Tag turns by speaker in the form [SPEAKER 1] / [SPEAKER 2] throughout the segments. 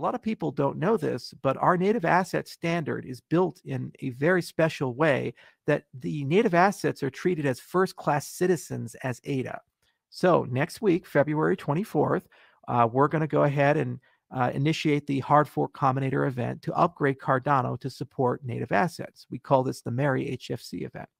[SPEAKER 1] a lot of people don't know this, but our native asset standard is built in a very special way that the native assets are treated as first class citizens as ADA. So next week, February 24th, uh, we're going to go ahead and uh, initiate the hard fork combinator event to upgrade Cardano to support native assets. We call this the Mary HFC event.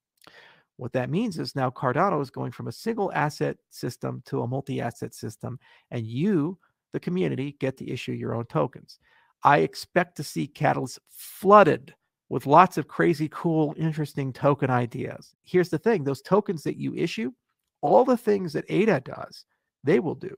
[SPEAKER 1] What that means is now Cardano is going from a single asset system to a multi asset system, and you, the community, get to issue your own tokens. I expect to see Catalyst flooded with lots of crazy, cool, interesting token ideas. Here's the thing those tokens that you issue, all the things that ADA does, they will do.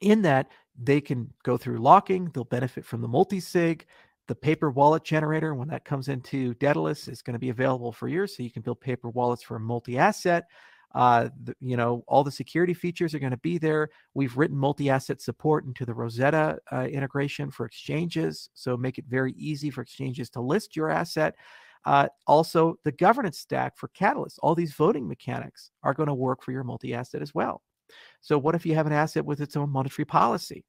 [SPEAKER 1] In that, they can go through locking, they'll benefit from the multi sig. The paper wallet generator, when that comes into Daedalus, is going to be available for years. So you can build paper wallets for a multi asset. Uh, the, you know, all the security features are going to be there. We've written multi-asset support into the Rosetta uh, integration for exchanges, so make it very easy for exchanges to list your asset. Uh, also, the governance stack for Catalyst, all these voting mechanics are going to work for your multi-asset as well. So, what if you have an asset with its own monetary policy?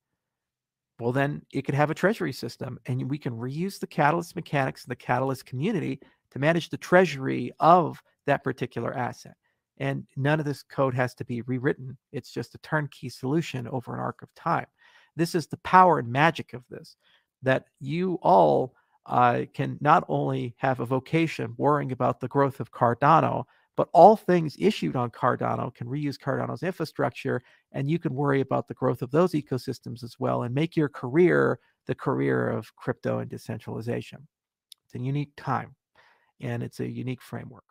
[SPEAKER 1] Well, then it could have a treasury system, and we can reuse the Catalyst mechanics in the Catalyst community to manage the treasury of that particular asset. And none of this code has to be rewritten. It's just a turnkey solution over an arc of time. This is the power and magic of this that you all uh, can not only have a vocation worrying about the growth of Cardano, but all things issued on Cardano can reuse Cardano's infrastructure, and you can worry about the growth of those ecosystems as well and make your career the career of crypto and decentralization. It's a unique time, and it's a unique framework.